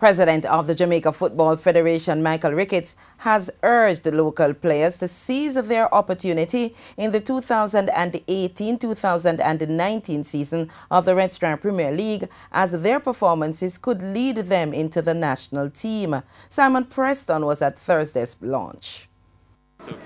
President of the Jamaica Football Federation, Michael Ricketts, has urged local players to seize their opportunity in the 2018-2019 season of the Red Stripe Premier League as their performances could lead them into the national team. Simon Preston was at Thursday's launch.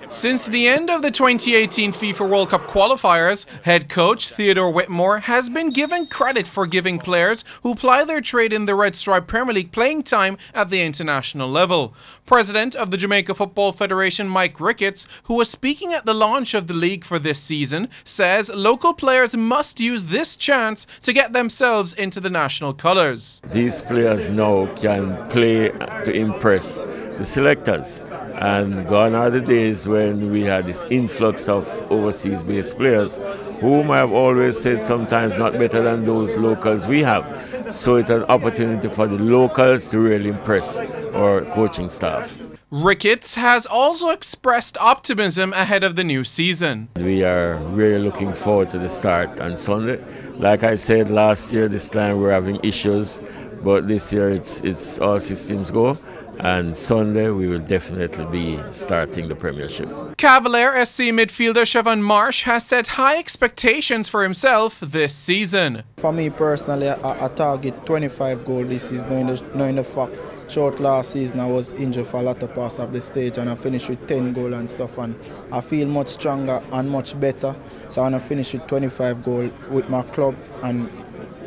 Since the end of the 2018 FIFA World Cup qualifiers, head coach Theodore Whitmore has been given credit for giving players who ply their trade in the Red Stripe Premier League playing time at the international level. President of the Jamaica Football Federation Mike Ricketts, who was speaking at the launch of the league for this season, says local players must use this chance to get themselves into the national colours. These players now can play to impress the selectors. And gone are the days when we had this influx of overseas based players, whom I have always said sometimes not better than those locals we have. So it's an opportunity for the locals to really impress our coaching staff. Ricketts has also expressed optimism ahead of the new season. We are really looking forward to the start on Sunday. Like I said last year, this time we're having issues, but this year it's, it's all systems go and Sunday we will definitely be starting the Premiership. Cavalier SC midfielder Siobhan Marsh has set high expectations for himself this season. For me personally, I, I target 25 goals this season, knowing the, knowing the fact short last season I was injured for a lot of parts of the stage and I finished with 10 goals and stuff and I feel much stronger and much better. So I want to finish with 25 goals with my club and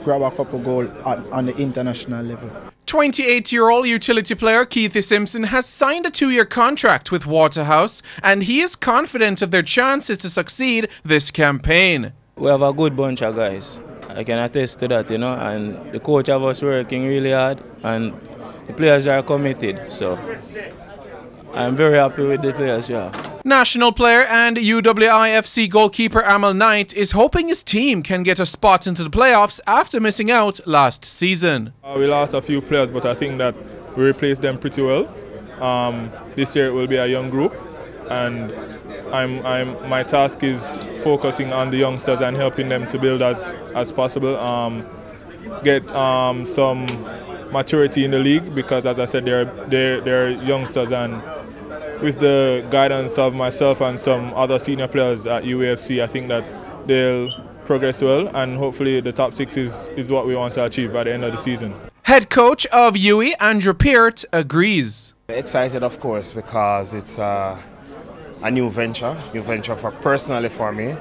grab a couple goals on the international level. 28-year-old utility player Keithy Simpson has signed a two-year contract with Waterhouse and he is confident of their chances to succeed this campaign. We have a good bunch of guys. I can attest to that, you know, and the coach of us working really hard and the players are committed, so I'm very happy with the players, yeah. National player and UWIFC goalkeeper Amal Knight is hoping his team can get a spot into the playoffs after missing out last season. Uh, we lost a few players, but I think that we replaced them pretty well. Um, this year it will be a young group, and I'm, I'm, my task is focusing on the youngsters and helping them to build as, as possible. Um, get um, some maturity in the league because, as I said, they're, they're, they're youngsters and with the guidance of myself and some other senior players at UWIFC, I think that they'll progress well and hopefully the top six is, is what we want to achieve by the end of the season. Head coach of UWI, Andrew Peart, agrees. Excited, of course, because it's uh, a new venture, new venture for personally for me,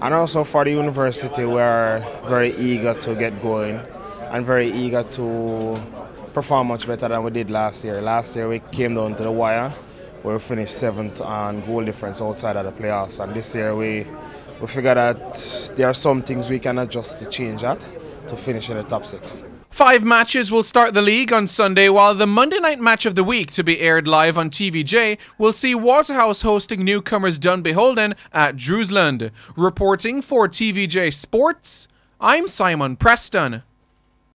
and also for the university. We're very eager to get going and very eager to perform much better than we did last year. Last year we came down to the wire we finished seventh on goal difference outside of the playoffs. And this year we we figured that there are some things we can adjust to change that to finish in the top six. Five matches will start the league on Sunday, while the Monday night match of the week to be aired live on TVJ will see Waterhouse hosting newcomers Dunbeholden at Drewsland. Reporting for TVJ Sports, I'm Simon Preston.